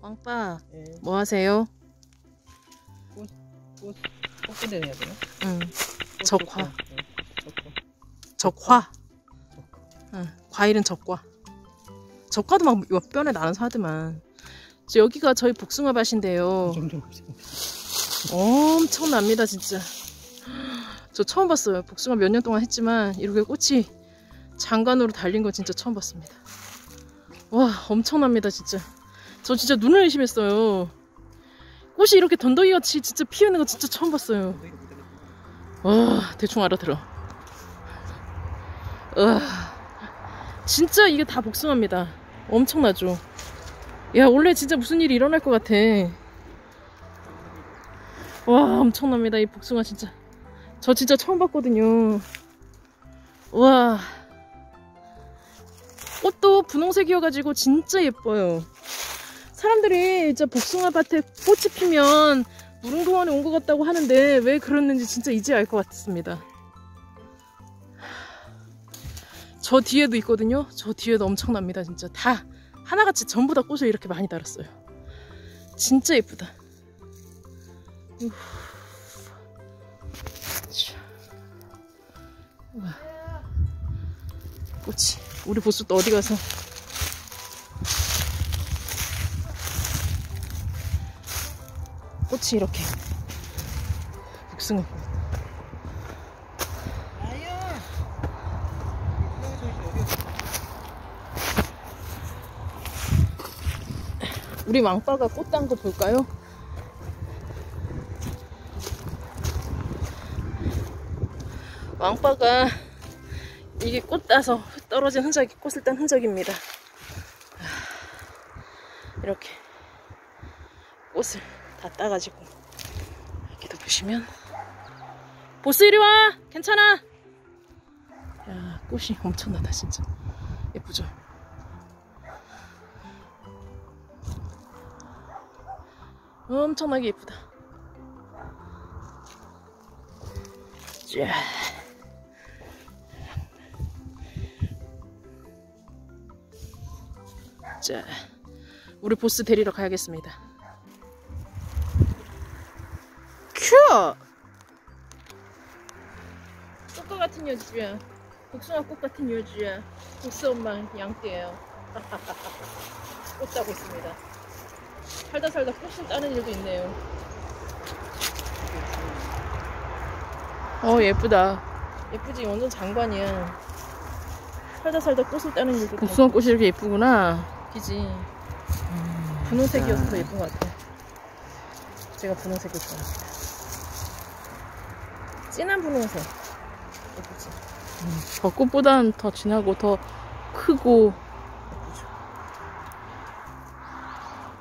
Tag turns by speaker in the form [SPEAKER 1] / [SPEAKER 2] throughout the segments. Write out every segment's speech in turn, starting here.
[SPEAKER 1] 왕빠
[SPEAKER 2] 예.
[SPEAKER 1] 뭐 하세요?
[SPEAKER 2] 꽃, 꽃기대 해야 되나?
[SPEAKER 1] 응.
[SPEAKER 2] 꽃
[SPEAKER 1] 적화.
[SPEAKER 2] 좋고, 예.
[SPEAKER 1] 적화. 응. 과일은 적과. 적과도 막몇 변에 나눠서 하더만. 저 여기가 저희 복숭아 밭인데요.
[SPEAKER 2] 점점 없어요.
[SPEAKER 1] 엄청납니다 진짜. 저 처음 봤어요. 복숭아 몇 년 동안 했지만 이렇게 꽃이 장관으로 달린 거 진짜 처음 봤습니다. 와 엄청납니다 진짜. 저 진짜 눈을 의심했어요. 꽃이 이렇게 던더기 같이 진짜 피우는 거 진짜 처음 봤어요. 와 대충 알아들어. 와 진짜 이게 다 복숭아입니다. 엄청나죠. 야 원래 진짜 무슨 일이 일어날 것 같아. 와 엄청납니다 이 복숭아 진짜. 저 진짜 처음 봤거든요. 와 꽃도 분홍색이어가지고 진짜 예뻐요. 사람들이 진짜 복숭아 밭에 꽃이 피면 무릉도원에 온 것 같다고 하는데 왜 그랬는지 진짜 이제 알 것 같습니다. 저 뒤에도 있거든요. 저 뒤에도 엄청납니다. 진짜 다 하나같이 전부 다 꽃을 이렇게 많이 달았어요. 진짜 예쁘다. 우후. 꽃이 우리 보스 또 어디 가서 꽃이 이렇게 복숭아 꽃. 우리 왕빠가 꽃 딴 거 볼까요? 왕빠가 이게 꽃 따서 떨어진 흔적이 꽃을 딴 흔적입니다. 이렇게 꽃을 다 따가지고. 여기도 보시면. 보스 이리 와! 괜찮아! 야 꽃이 엄청나다 진짜. 예쁘죠? 엄청나게 예쁘다. 자. 자, 우리 보스 데리러 가야겠습니다. 큐! 꽃과 같은 여주야. 복숭아 꽃 같은 여주야. 보스 엄마 양띠예요. 꽃 따고 있습니다. 살다 살다 꽃을 따는 일도 있네요. 어 예쁘다. 예쁘지 완전 장관이야. 살다 살다 꽃을 따는 일도 복숭아 꽃이 이렇게 예쁘구나. 그지. 분홍색이어서 더 예쁜 것 같아. 제가 분홍색을 좋아합니다. 진한 분홍색. 예쁘지? 벚꽃보다는 더 진하고 더 크고 예쁘죠.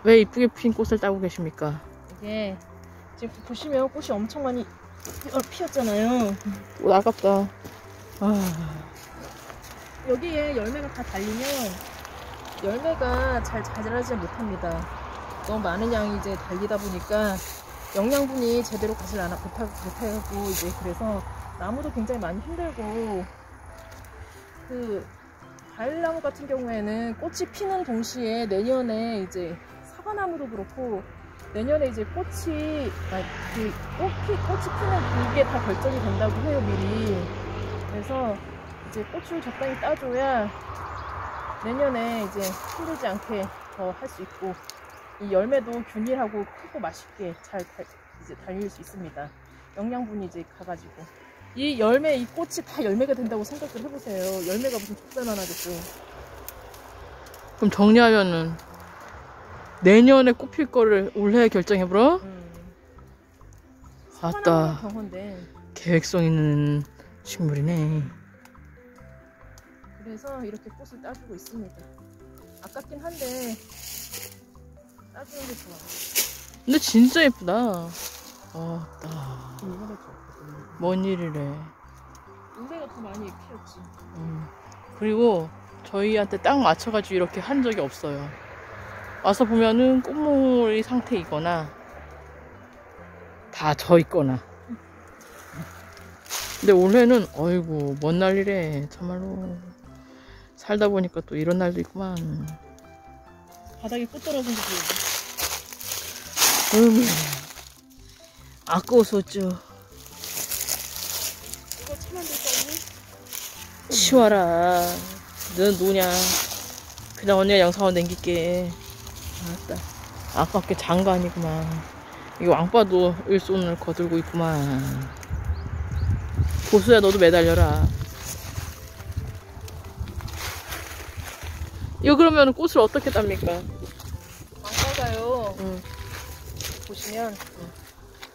[SPEAKER 1] 왜 이쁘게 핀 꽃을 따고 계십니까? 이게 지금 보시면 꽃이 엄청 많이 피었잖아요. 꽃 아깝다. 아. 여기에 열매가 다 달리면 열매가 잘 자라지 못합니다. 너무 많은 양이 이제 달리다 보니까 영양분이 제대로 가지 않아 못하고, 이제 그래서 나무도 굉장히 많이 힘들고 그 과일나무 같은 경우에는 꽃이 피는 동시에 내년에 이제 사과나무도 그렇고 내년에 이제 꽃이 아, 그 꽃이 꽃이 피는 그게 다 결정이 된다고 해요 미리. 그래서 이제 꽃을 적당히 따줘야 내년에 이제 힘들지 않게 더 할 수 있고 이 열매도 균일하고 크고 맛있게 잘 달, 이제 달릴 수 있습니다. 영양분이 이제 가가지고 이 열매 이 꽃이 다 열매가 된다고 생각을 해보세요. 열매가 무슨 족살만 하겠어요.
[SPEAKER 3] 그럼 정리하면은 내년에 꽃필 거를 올해 결정해보라?
[SPEAKER 1] 음.
[SPEAKER 3] 아따
[SPEAKER 1] 경호인데
[SPEAKER 3] 계획성 있는 식물이네
[SPEAKER 1] 그래서 이렇게 꽃을 따주고 있습니다. 아깝긴 한데 따주는 게 좋아.
[SPEAKER 3] 근데 진짜 예쁘다 아 따 뭔 일이래
[SPEAKER 1] 올해가 더 많이 피었지.
[SPEAKER 3] 음. 그리고 저희한테 딱 맞춰가지고 이렇게 한 적이 없어요 와서 보면은 꽃무늬 상태이거나 다 져 있거나 근데 올해는 어이구 뭔 난리래 참말로 살다 보니까 또 이런 날도 있구만
[SPEAKER 1] 바닥에 꽃 떨어진 거 보이지?
[SPEAKER 3] 음. 아까워서 어쩌.
[SPEAKER 1] 이거 차면 될까요?
[SPEAKER 3] 치워라. 넌 누구냐. 그냥 언니가 영상을 남길게. 알았다. 아깝게 장가 아니구만. 이 왕빠도 일손을 거들고 있구만. 보수야 너도 매달려라. 이거 그러면 꽃을 어떻게 땁니까?
[SPEAKER 1] 왕가가요.
[SPEAKER 3] 응.
[SPEAKER 1] 보시면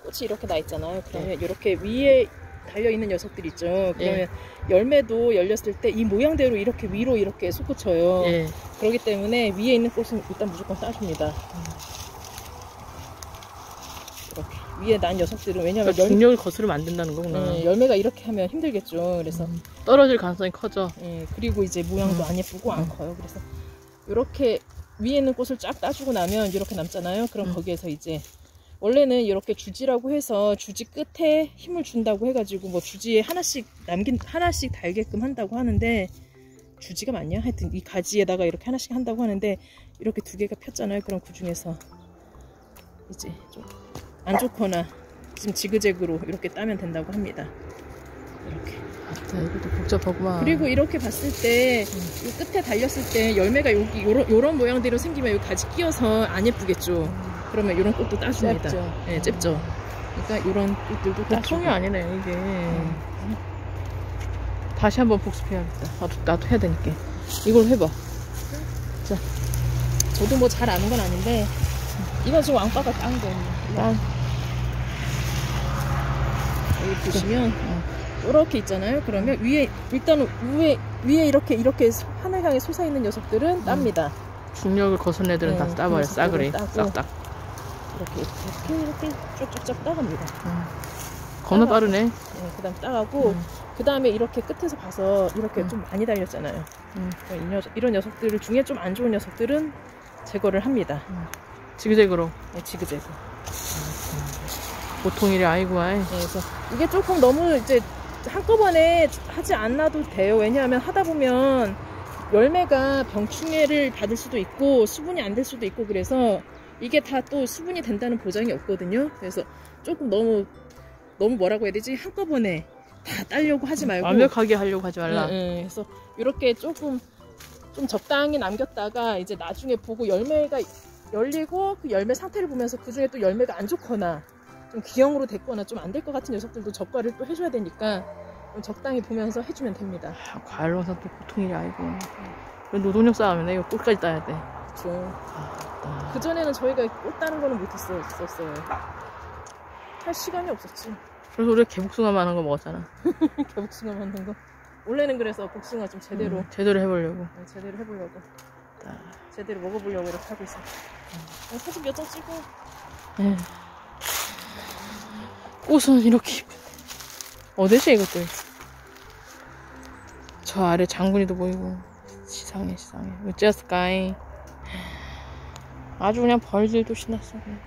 [SPEAKER 1] 꽃이 이렇게 나 있잖아요. 그러면 이렇게 위에 달려 있는 녀석들 있죠. 그러면
[SPEAKER 3] 예.
[SPEAKER 1] 열매도 열렸을 때 이 모양대로 이렇게 위로 이렇게 솟구쳐요.
[SPEAKER 3] 예.
[SPEAKER 1] 그렇기 때문에 위에 있는 꽃은 일단 무조건 따줍니다. 이렇게 위에 난 녀석들은 왜냐하면
[SPEAKER 3] 그러니까
[SPEAKER 1] 열,
[SPEAKER 3] 중력을 거스르면 안 된다는 거구나.
[SPEAKER 1] 예, 열매가 이렇게 하면 힘들겠죠. 그래서
[SPEAKER 3] 떨어질 가능성이 커져.
[SPEAKER 1] 예, 그리고 이제 모양도
[SPEAKER 3] 음.
[SPEAKER 1] 안 예쁘고 안 커요. 그래서 이렇게 위에 있는 꽃을 쫙 따주고 나면 이렇게 남잖아요. 그럼
[SPEAKER 3] 음.
[SPEAKER 1] 거기에서 이제 원래는 이렇게 주지라고 해서 주지 끝에 힘을 준다고 해가지고 뭐 주지에 하나씩 남긴 하나씩 달게끔 한다고 하는데 주지가 맞냐? 하여튼 이 가지에다가 이렇게 하나씩 한다고 하는데 이렇게 두 개가 폈잖아요. 그럼 그 중에서 이제 좀 안 좋거나 지금 지그재그로 이렇게 따면 된다고 합니다. 이렇게.
[SPEAKER 3] 자, 이것도 복잡하구만.
[SPEAKER 1] 그리고 이렇게 봤을 때, 이 끝에 달렸을 때 열매가 여기 요런, 요런 모양대로 생기면 이 가지 끼어서 안 예쁘겠죠. 그러면 이런 꽃도 따줍니다.
[SPEAKER 3] 짧죠.
[SPEAKER 1] 네, 잽죠. 그러니까 이런 꽃들도 따주고.
[SPEAKER 3] 보통이 아니네 이게. 다시 한번 복습해야겠다. 나도, 나도 해야 되니까. 이걸 해봐.
[SPEAKER 1] 저도 뭐 잘 아는 건 아닌데, 이건 지금 왕빠가 딴 거예요.
[SPEAKER 3] 난
[SPEAKER 1] 여기 보시면,
[SPEAKER 3] 어.
[SPEAKER 1] 이렇게 있잖아요. 그러면 위에, 일단은 위에, 위에 이렇게, 이렇게 하늘 향해 솟아 있는 녀석들은 답니다.
[SPEAKER 3] 중력을 거스른 애들은 다
[SPEAKER 1] 네,
[SPEAKER 3] 따버려.
[SPEAKER 1] 그래서
[SPEAKER 3] 싸그리.
[SPEAKER 1] 그걸 따고. 이렇게, 이렇게, 이렇게 쭉쭉쭉 따갑니다.
[SPEAKER 3] 겁나 빠르네.
[SPEAKER 1] 네, 그 다음 따가고,
[SPEAKER 3] 음.
[SPEAKER 1] 그 다음에 이렇게 끝에서 봐서 이렇게
[SPEAKER 3] 음.
[SPEAKER 1] 좀 많이 달렸잖아요.
[SPEAKER 3] 음.
[SPEAKER 1] 그러니까 이 녀석, 이런 녀석들 중에 좀 안 좋은 녀석들은 제거를 합니다.
[SPEAKER 3] 지그재그로.
[SPEAKER 1] 네, 지그재그.
[SPEAKER 3] 보통 일이 아니고, 아이.
[SPEAKER 1] 네, 그래서 이게 조금 너무 이제 한꺼번에 하지 않아도 돼요. 왜냐하면 하다 보면 열매가 병충해를 받을 수도 있고 수분이 안 될 수도 있고 그래서 이게 다 또 수분이 된다는 보장이 없거든요. 그래서 조금 너무 너무 뭐라고 해야 되지? 한꺼번에 다 따려고 하지 말고
[SPEAKER 3] 완벽하게 하려고 하지 말라.
[SPEAKER 1] 응, 응. 그래서 이렇게 조금 좀 적당히 남겼다가 이제 나중에 보고 열매가 열리고 그 열매 상태를 보면서 그 중에 또 열매가 안 좋거나 좀 기형으로 됐거나 좀 안 될 것 같은 녀석들도 적과를 또 해줘야 되니까 좀 적당히 보면서 해주면 됩니다.
[SPEAKER 3] 아, 과일 농사 또 보통 일이 아니고. 노동력 싸움이네. 이거 꽃까지 따야 돼.
[SPEAKER 1] 그렇죠.
[SPEAKER 3] 아,
[SPEAKER 1] 그 전에는 저희가 꽃 따는 거는 못했었어요. 할 시간이 없었지.
[SPEAKER 3] 그래서 우리가 개복숭아 만 한 거 먹었잖아.
[SPEAKER 1] 개복숭아 만든 거. 원래는 그래서 복숭아 좀 제대로
[SPEAKER 3] 음, 제대로 해보려고.
[SPEAKER 1] 네, 제대로 해보려고
[SPEAKER 3] 딱.
[SPEAKER 1] 제대로 먹어보려고 이렇게 하고 있어요. 어, 사진 몇 장 찍어.
[SPEAKER 3] 예. 꽃은 이렇게 이쁜. 어디지 이것들? 저 아래 장군이도 보이고 시상해 시상해 어째스까이 아주 그냥 벌들도 신났어 그냥.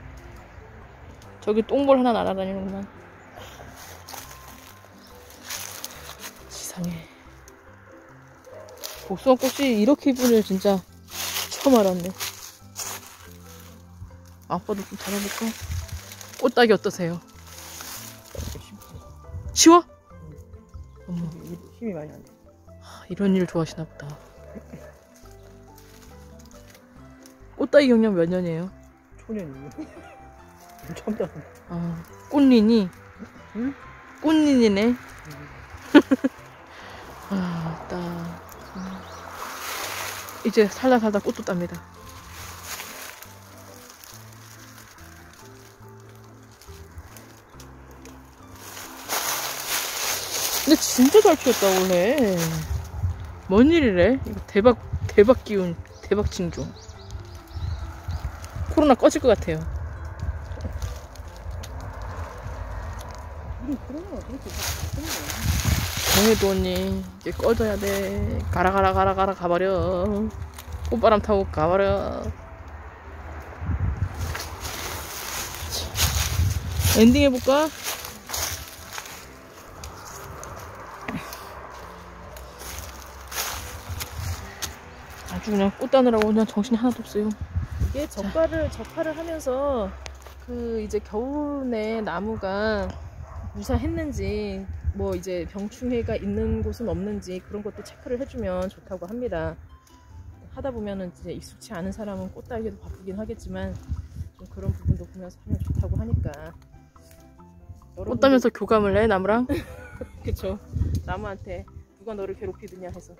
[SPEAKER 3] 저기 똥볼 하나 날아다니는구만 시상해 복숭아 꽃이 이렇게 이쁜줄 진짜 처음 알았네 아빠도 좀 잡아볼까? 꽃따기 어떠세요? 쉬워? 어머,
[SPEAKER 2] 힘이 많이 안 돼.
[SPEAKER 3] 아, 이런 일 좋아하시나 보다. 따기 경력 몇 년이에요?
[SPEAKER 2] 초년이요. 처음 따는.
[SPEAKER 3] 아, 꽃린이?
[SPEAKER 2] 응?
[SPEAKER 3] 꽃린이네. 아, 따. 이제 살다 살다 꽃도 땁니다. 근데 진짜 잘 피웠다 원래. 뭔 일이래? 이거 대박 대박 기운 대박 징조. 코로나 꺼질 것 같아요. 정혜도 언니 이제 꺼져야 돼. 가라 가라 가라 가라 가버려. 꽃바람 타고 가버려. 엔딩 해볼까? 아주 그냥 꽃 따느라고 그냥 정신이 하나도 없어요.
[SPEAKER 1] 이게 적과를 적화를 하면서 그 이제 겨울에 나무가 무사했는지 뭐 이제 병충해가 있는 곳은 없는지 그런 것도 체크를 해주면 좋다고 합니다. 하다 보면은 이제 익숙치 않은 사람은 꽃 달기도 바쁘긴 하겠지만 좀 그런 부분도 보면서 하면 좋다고 하니까.
[SPEAKER 3] 꽃 따면서 교감을 해 나무랑
[SPEAKER 1] 그쵸. 나무한테 누가 너를 괴롭히느냐 해서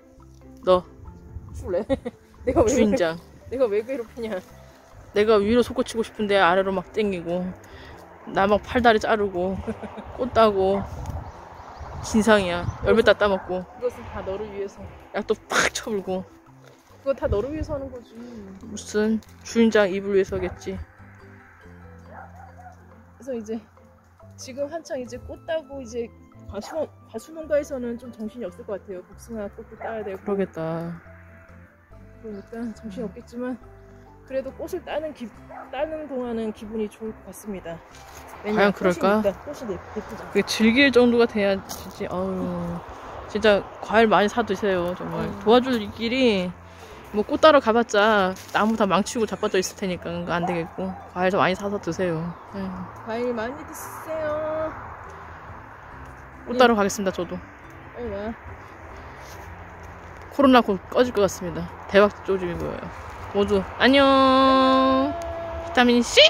[SPEAKER 3] 너
[SPEAKER 1] 술래. 내가 왜
[SPEAKER 3] 주인장
[SPEAKER 1] 내가 왜 괴롭히냐.
[SPEAKER 3] 내가 위로 솟구치고 싶은데 아래로 막 땡기고 나 막 팔다리 자르고 꽃 따고. 진상이야. 열매 따 따먹고.
[SPEAKER 1] 그것은 다 너를 위해서.
[SPEAKER 3] 약도 팍 쳐불고.
[SPEAKER 1] 그거 다 너를 위해서 하는 거지.
[SPEAKER 3] 무슨 주인장 입을 위해서겠지.
[SPEAKER 1] 그래서 이제 지금 한창 이제 꽃 따고 이제 과수 과수농가에서는 좀 정신이 없을 것 같아요. 복숭아 꽃도 따야 되고.
[SPEAKER 3] 그러겠다.
[SPEAKER 1] 그러니까 정신이 없겠지만 그래도 꽃을 따는 기 따는 동안은 기분이 좋을 것 같습니다.
[SPEAKER 3] 과연 그럴까?
[SPEAKER 1] 꽃이, 예- 예쁘죠.
[SPEAKER 3] 그게 즐길 정도가 돼야지 아유 진짜 과일 많이 사 드세요 정말
[SPEAKER 1] 음.
[SPEAKER 3] 도와줄 길이 뭐 꽃 따러 가봤자 나무 다 망치고 자빠져 있을 테니까 안 되겠고 과일 좀 많이 사서 드세요 네.
[SPEAKER 1] 과일 많이 드세요.
[SPEAKER 3] 꽃 따러 가겠습니다 저도
[SPEAKER 1] 어, 와.
[SPEAKER 3] 코로나 곧 꺼질 것 같습니다 대박 조짐이 보여요 모두 안녕. 비타민 C